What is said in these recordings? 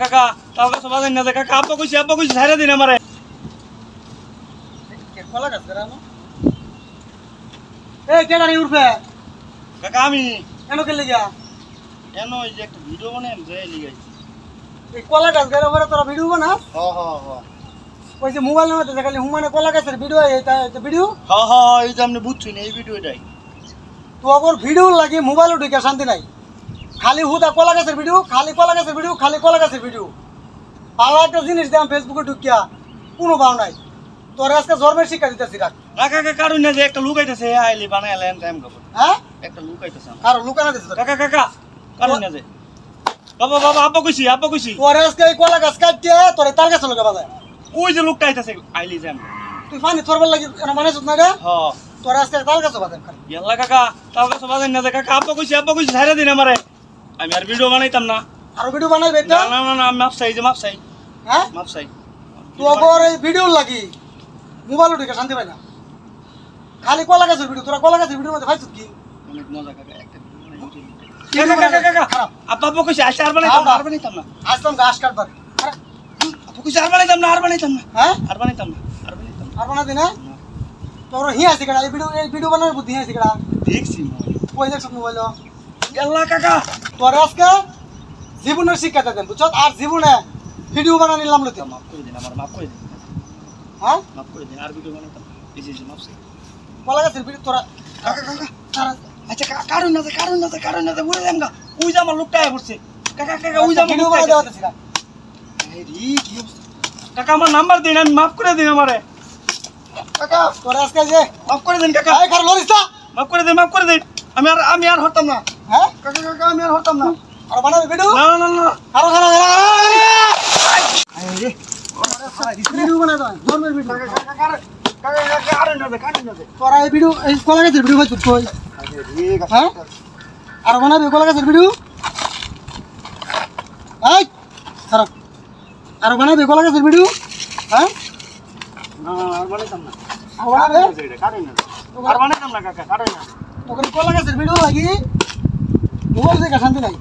কাকা কাউকে সবাই না যে। কাকা আব্বা কইছি আব্বা কইছি ছাইরা দিন আমারে। কলা গাছ বেড়া না এই কেডা রে উঠবে কাকা আমি। কেন কে লিগা কেন এই যে একটা ভিডিও বানাই যে লিগাইছি এই কলা গাছ বেড়া বেড়া তোরা ভিডিও বানা। হ হ হ। ওই যে মোবাইল নামে দেখা খালি হুমানে কলা গাছের ভিডিও এটা ভিডিও? হ হ এই যে আপনি বুঝছেন এই ভিডিওটাই। তো আগর ভিডিও লাগি মোবাইল ঢুকে শান্তি নাই। খালি হুদা কলা গাছের ভিডিও খালি কলা গাছের ভিডিও খালি কলা গাছের ভিডিও আর একটা জিনিস দাম ফেসবুকে ঢুকিয়া কোনো ভাও নাই। তোর আজকে জন্মের শিক্ষা দিতেছি রাখ। কাকা কাকা কারণ না যে একটা লুক আইতাছে আইলি বানাই এলেন টাইম কাপড় হ্যাঁ? একটা লুক আইতাছে আমার। আর লুকানা দিতে কাকা কাকা কারণ না যে। বাবা বাবা আব্বা কইছি আব্বা কইছি। তোর আজকে এই কলা গাছ কাটিয়ে তোর এই তাল গাছ লোকে বাজায়। ওই যে লুকটা আইতাছে আইলি যে আমি। তুই পানি তোরবার লাগি এনে মানে না রে? হ। তোর আজকে তাল গাছ বাজায় খালি। ইয়াল্লা কাকা কাউকে সবাই না যে। কাকা আব্বা কইছি আব্বা কইছি ছাইরা দিন আমারে। আমি আর ভিডিও বানাইতাম না। আর ভিডিও বানাইবে না এটা না না না আমি মাপ চাই যে মাপ চাই। হ্যাঁ? মাপ চাই। তোর এই ভিডিও লাগি মোবাইল ঢুকে শান্তি পাই না। খালি কলা গাছের ভিডিও তোরা কলা গাছের ভিডিওর মধ্যে পাইছিস কি? অনেক মজা কাকা একটা ভিডিও বানাই কাকা কাকা কাকা আব্বা আব্বা কইছি আইসা আর বানাইতাম না আর বানাইতাম না। আসলাম ঘাস কাটবার আরে, আব্বা কইছি আর বানাইতাম না আর বানাইতাম না। হ্যাঁ? আর বানাইতাম না আর বানাইতাম না। আর বানাবি না? তোর হি আছে কেডা? এই ভিডিও এই ভিডিও বানানোর বুদ্ধি আছে কেডা? দেখছি কই দেখছ মোবাইল আল্লাহ কাকা তোর আজকে জীবনের শিক্ষা দেন বুঝছ? আর জীবনে ভিডিও বানা নিলাম লতি মাফ করে দিন আমার মাফ করে দিন। হ্যাঁ? মাফ করে দিন আর ভিডিও যে মাফ চাই কলা গাছের ভিডিও তোরা আচ্ছা কারণ না কারণ না কারণ না বলে দেন গা। ওই যে আমার লোকটা পড়ছে কাকা কাকা ওই যে আমার ভিডিও বানা দেওয়া কাকা আমার নাম্বার দিন আমি মাফ করে দিন আমারে। কাকা তোর আজকে যে মাফ করে দিন কাকা। এই কার লরিস না। মাফ করে দিন মাফ করে দিন। আমি আর আমি আর হরতাম না। হ্যাঁ? কাকা কাকা আমি আর হরতাম না। আর বানাবি ভিডিও না না না। না আরও খারাপ ভিডিও বানা দাও জন্মের ভিডিও তোরা এই ভিডিও এই কলা গাছের ভিডিও হ্যাঁ আর বানাবি কলা গাছের ভিডিও এই খারাপ আর বানাবি কলা গাছের ভিডিও হ্যাঁ? আর বানাবে? তোকে কলা গাছের ভিডিও লাগি মোবাইল দেখে শান্তি নাই।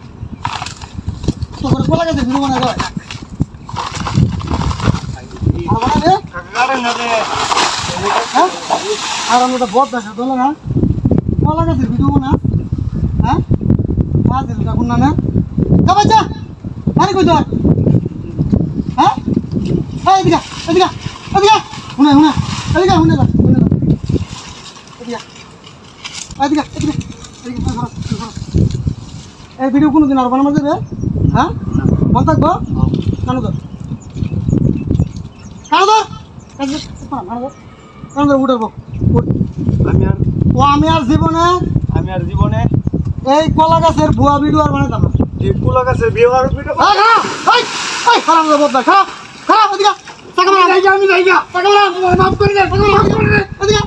তোকে কলা গাছের ভিডিও আর বানাবে হ্যাঁ? আর আমি তো বহুত দেখা দোলা না। কলা গাছের ভিডিও বানা হ্যাঁ? মা দিল কাকুন না না বাচ্চা মারি কই তোর? হ্যাঁ? এই এদিকে এদিকে এদিকে শুনে শুনে এদিকে শুনে যা। এই ভিডিও কোনো দিন আর বানানো যাবে? হ্যাঁ? মন থাকব? কেন ধর কেন ধর কেন ধর উঠাবো। ও আমি আর জীবনে আমি আর জীবনে এই কলা গাছের ভুয়া ভিডিও আর বানাতাম না। টিপুলা গাছের হওয়ার ভিডিও খারাপ বদলা এদিকে মারা আমি মাফ করে দে মাফ করে দে এদিকে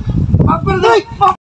মাফ করে দে।